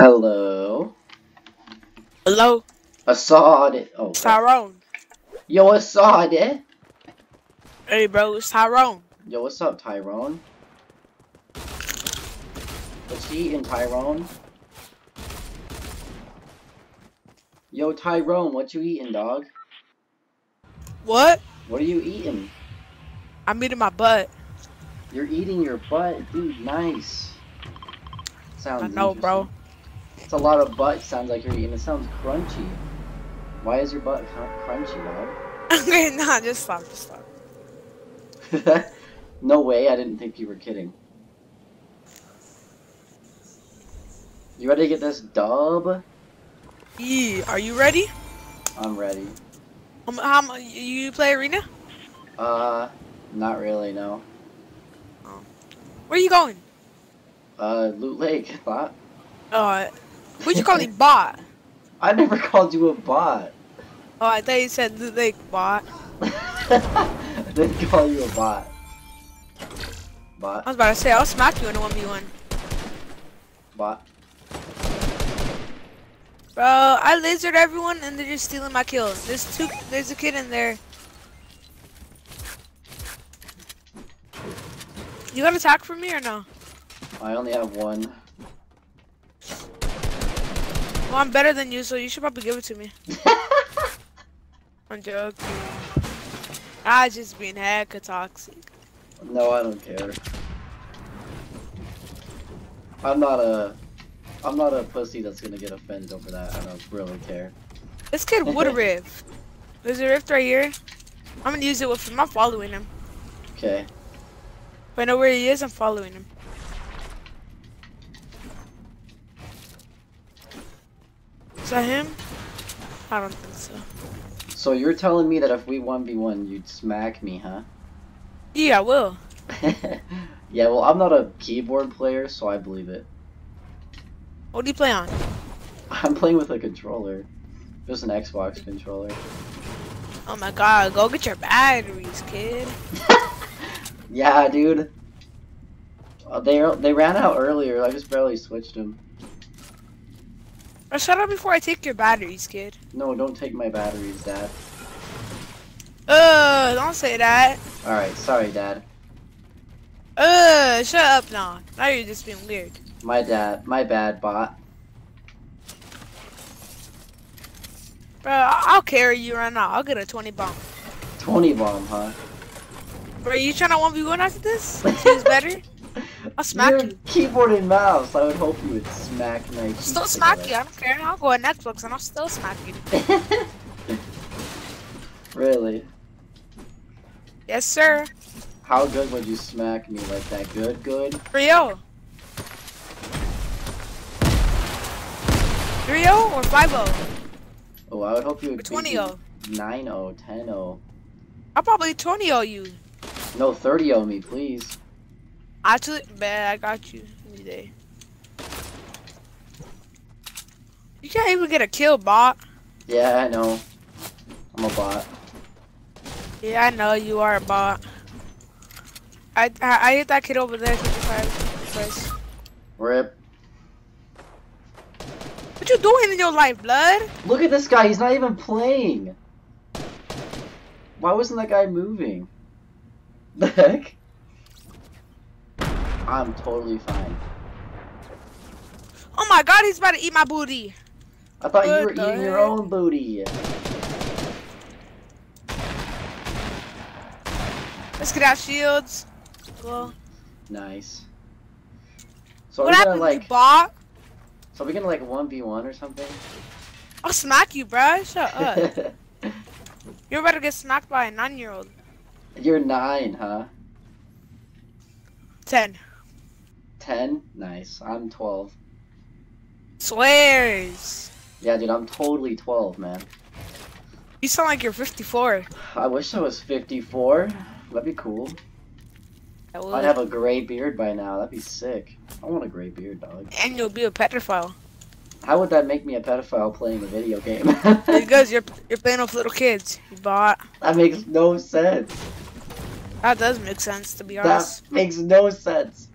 Hello. Hello, Assad. Oh. it's Tyrone. Yo, Assad. Eh? Hey, bro, it's Tyrone. Yo, what's up, Tyrone? What's he eating, Tyrone? Yo, Tyrone, what you eating, dog? What? What are you eating? I'm eating my butt. You're eating your butt, dude. Nice. Sounds I know, bro. It's a lot of butt. Sounds like you're eating. It sounds crunchy. Why is your butt cr- crunchy, dog? okay, nah, just stop, just stop. no way. I didn't think you were kidding. You ready to get this dub? Yeah, are you ready? I'm ready. Um, how, mu- you play arena? Uh, not really. No. Where are you going? Uh, Loot Lake. Thought. Uh, who'd you call me bot? I never called you a bot. Oh, I thought you said like bot. I didn't call you a bot. Bot. I was about to say I'll smack you in a one v one. Bot. Bro, I lasered everyone and they're just stealing my kills. There's two. There's a kid in there. You got attack from me or no? I only have one. Well, I'm better than you, so you should probably give it to me. I'm joking. I just being hecka toxic. No, I don't care. I'm not a. I'm not a pussy that's gonna get offended over that. I don't really care. This kid would rift. There's a rift right here. I'm gonna use it with him. I'm following him. Okay. If I know where he is, I'm following him. Is that him? I don't think so. So you're telling me that if we 1v1, you'd smack me, huh? Yeah, I will. yeah, well, I'm not a keyboard player, so I believe it. What do you play on? I'm playing with a controller. Just an Xbox controller. Oh my god, go get your batteries, kid. Yeah, dude. Uh, they they ran out earlier. I just barely switched them. Shut up before I take your batteries, kid. No, don't take my batteries, Dad. Uh, don't say that. All right, sorry, Dad. Uh, shut up now. Now you're just being weird. My dad, my bad, bot. Bro, I'll carry you right now. I'll get a 20 bomb. 20 bomb, huh? Bro, you trying to 1v1 after this? Who's better? I'll smack you. keyboard and mouse. I would hope you would smack my. I'll still smack you. I don't care. I'll go on Netflix and I'll still smack you. really? Yes, sir. How good would you smack me? Like that? Good, good. Rio. Rio or 5-0? Oh, I would hope you would. Or 20-0? 9 0, 10 0. I'll probably 20-0 you. No, 30 0 me, please. Actually, man, I got you any day. You can't even get a kill, bot. Yeah, I know. I'm a bot. Yeah, I know you are a bot. I I, I hit that kid over there. 55 place. Rip. What you doing in your life, blood? Look at this guy. He's not even playing. Why wasn't that guy moving? The heck? I'm totally fine. Oh my god, he's about to eat my booty. I thought you were the eating your own booty. Let's get our shields. Well, Nice. So what are we gonna happened, like? you bot? So are we gonna like one v one or something? I'll smack you, bruh. Shut up. You're about to get smacked by a nine-year-old. You're nine, huh? Ten. Ten? Nice. I'm twelve. Swears. Yeah, dude, I'm totally twelve, man. You sound like you're 54. I wish I was fifty-four. That'd be cool. I I'd have a gray beard by now. That'd be sick. I want a gray beard, dog. And you'll be a pedophile. How would that make me a pedophile playing a video game? because you're you're playing with little kids. You bought. that makes no sense. That does make sense, to be honest. That makes no sense.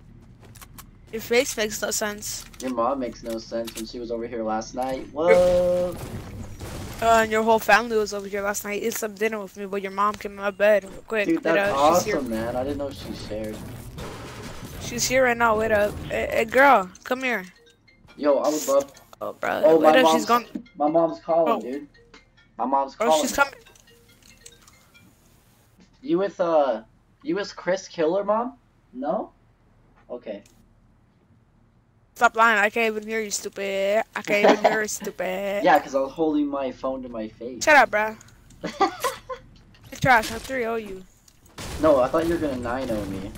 Your face makes no sense. Your mom makes no sense when she was over here last night. Whoa. Uh, and your whole family was over here last night. Eat some dinner with me, but your mom came in my bed real quick. Dude, that's she's here. awesome, man. I didn't know she shared. She's here right now. Wait up. Hey, hey, girl, come here. Yo, I would love. Oh, bro. Oh, Wait my up. She's mom's, gone. my mom's calling, Oh. dude. My mom's calling. Oh, she's coming. You with uh, you with Chris Killer, mom? No. Okay. Stop lying. I can't even hear you, stupid. I can't even hear you, stupid. Yeah, because I was holding my phone to my face. Shut up, bro. Trash. I 3 owe you. no, I thought you were gonna 9 0 me.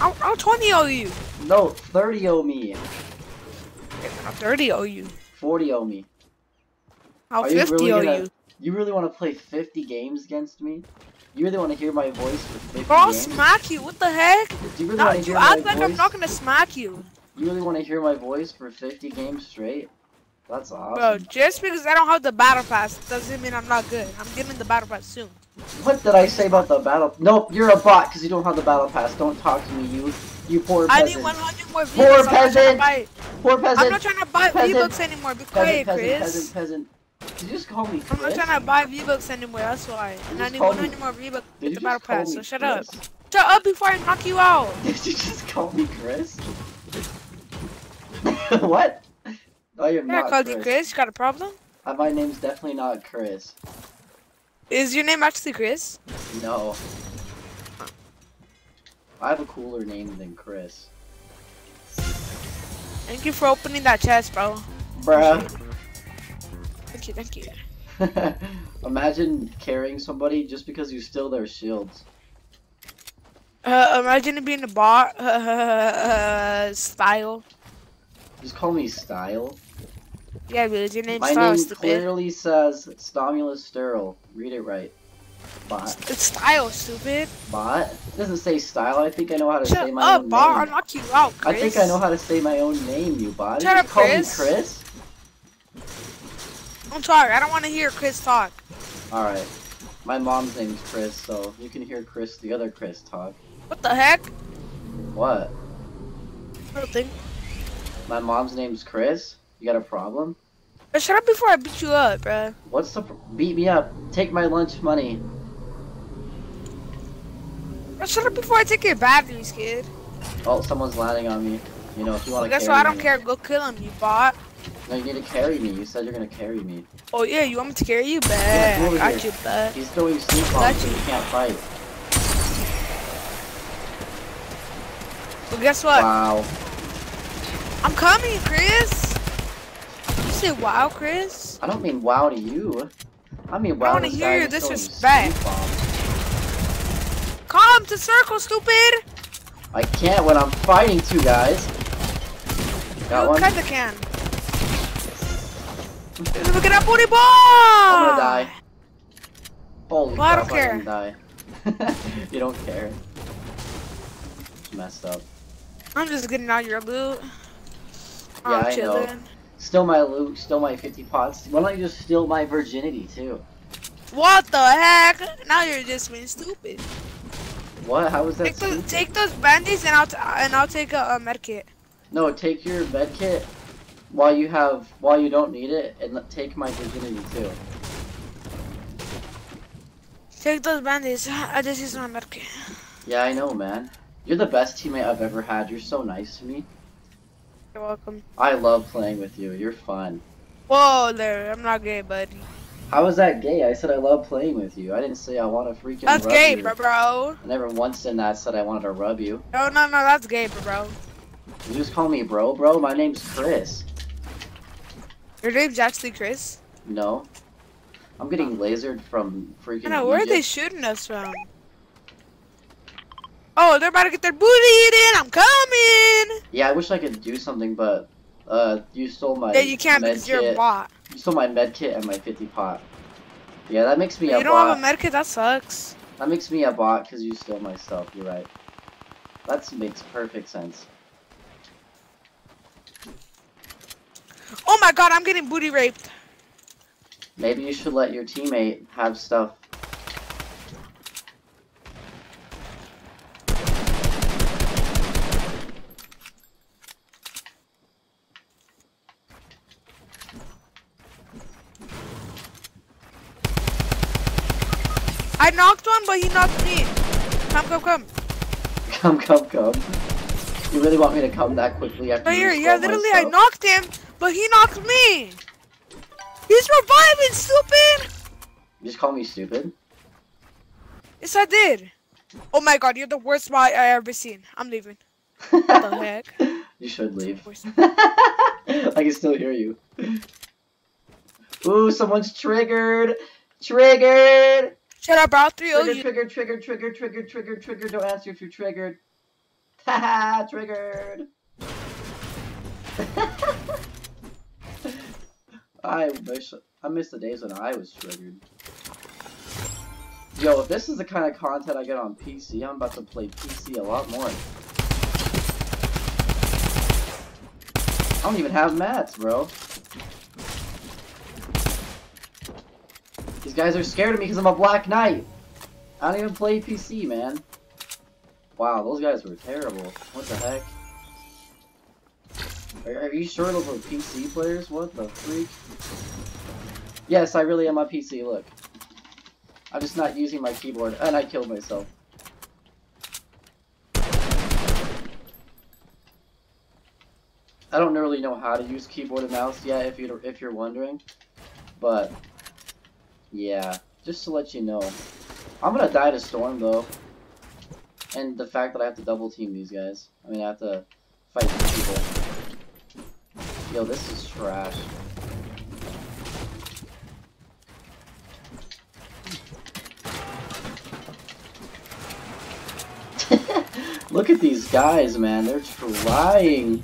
I'll, I'll 20 owe you. No, 30 0 me. I'll 30 owe you. 40 0 me. I'll Are you 50 really owe gonna- you. You really want to play 50 games against me? You really want to hear my voice for 50 Bro, I'll games? smack you. What the heck? Do you really No, want to you hear my act like voice? I'm not gonna smack you. You really want to hear my voice for 50 games straight? That's awesome. Bro, just because I don't have the battle pass doesn't mean I'm not good. I'm getting the battle pass soon. What did I say about the battle? Nope, you're a bot because you don't have the battle pass. Don't talk to me, you, you poor peasant. I need 100 more Poor V-Bucks. I'm not trying to peasant. buy. Poor peasant. I'm not trying to buy Peasant. V-Bucks anymore. Be quiet, peasant, Chris. peasant, peasant. Did you just call me I'm not trying to buy V-Bucks anymore. That's why. And I need called 100 me- more V-Bucks with the battle pass. So shut Chris? up. Shut up before I knock you out. Did you just call me Chris? what? I am Yeah, I called Chris. you Chris. You got a problem? Uh, my name's definitely not Chris. Is your name actually Chris? No. I have a cooler name than Chris. Thank you for opening that chest, bro. Bruh. Thank you, thank you. Imagine carrying somebody just because you steal their shields. Uh, imagine it being a bot. Uh, style. Just call me Style. Yeah, because your name's My Style, name stupid. clearly says Stimulus Sterl. Read it right. Bot. It's Style, stupid. Bot? It doesn't say style. I think I know how to say Shut my up, own bot. I'll name. knock you out, I think I know how to say my own name, you bot. Shut you up, call Chris. me Chris? Don't talk. I don't want to hear Chris talk. Alright. My mom's name's Chris, so you can hear Chris, the other Chris, talk. What the heck? What? Nothing. My mom's name's Chris? You got a problem? Shut up before I beat you up, bruh. What's the pr- beat me up? Take my lunch money. Bro, shut up before I take your batteries, kid. Oh, someone's landing on me. You know, if you want to guess what? I don't me. care. Go kill him, you bot. No, you need to carry me. You said you're gonna carry me. Oh yeah, you want me to carry you? Yeah, come over I got here. you, bet. He's throwing sleep bombs so you can't fight. Well, guess what? Wow. I'm coming, Chris. You say wow, Chris? I don't mean wow to you. I mean wow I wanna hear your disrespect. Come to circle, stupid. I can't when I'm fighting two guys. Got you one. kinda can. Look at that booty ball. I'm gonna die. Holy Well, I don't didn't die. you don't care. It's messed up. I'm just getting out your loot. Yeah, I'm know. chilling. Still my loot, still my 50 pots. Why don't you just steal my virginity too? What the heck? Now you're just being stupid. What? How is that Take those, take those bandies and I'll t- and I'll take a, a med kit. No, take your med kit while you have while you don't need it, and take my virginity too. Take those bandies. I just used my med kit. Yeah, I know, man. You're the best teammate I've ever had. You're so nice to me. You're welcome. I love playing with you. You're fun. Whoa there, I'm not gay, buddy. How is that gay? I said I love playing with you. I didn't say I want to freaking That's rub gay, you. bro, bro. I never once in that said I wanted to rub you. No, no, no, that's gay, bro, bro. You just call me bro, bro. My name's Chris. Your name's actually Chris. No. I'm getting lasered from freaking I know, where are they shooting us from? Oh, they're about to get their booty eaten. I'm coming. Yeah, I wish I could do something, but uh, you stole my Yeah, you can't because you're a bot. You stole my med kit and my 50 pot. Yeah, that makes me You a don't have a med kit. That sucks. That makes me a bot because you stole my stuff. You're right. That makes perfect sense. Oh my god, I'm getting booty raped. Maybe you should let your teammate have stuff. I knocked one, but he knocked me. Come, come, come. Come, come, come. You really want me to come that quickly after Right you here, yeah, literally, I knocked him, but he knocked me. He's reviving, stupid. You just call me stupid? Yes, I did. Oh my god, you're the worst spy I ever seen. I'm leaving. what the heck? You should leave. I can still hear you. Ooh, someone's triggered! Triggered! Shut up, bro. Three oh Triggered, you. triggered, triggered, triggered, triggered, triggered, triggered. Don't answer if you're triggered. Haha, triggered! I wish I missed the days when I was triggered. Yo, if this is the kind of content I get on PC, I'm about to play PC a lot more. I don't even have mats, bro. These guys are scared of me because I'm a Black Knight. I don't even play PC, man. Wow, those guys were terrible. What the heck? Are, are you sure those were PC players? What the freak? Yes, I really am on PC, look. I'm just not using my keyboard, and I killed myself. I don't really know how to use keyboard and mouse yet, if you're, if you're wondering, but yeah, just to let you know, I'm gonna die to storm though, and the fact that I have to double team these guys. I mean, I have to fight these people. Yo, this is trash. Look at these guys, man. They're trying.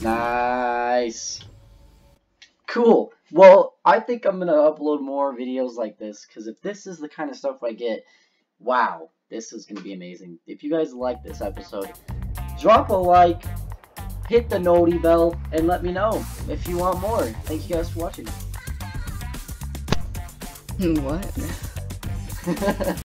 Nice. Cool. Well, I think I'm going to upload more videos like this because if this is the kind of stuff I get, wow, this is going to be amazing. If you guys like this episode, drop a like, hit the noti bell, and let me know if you want more. Thank you guys for watching. What?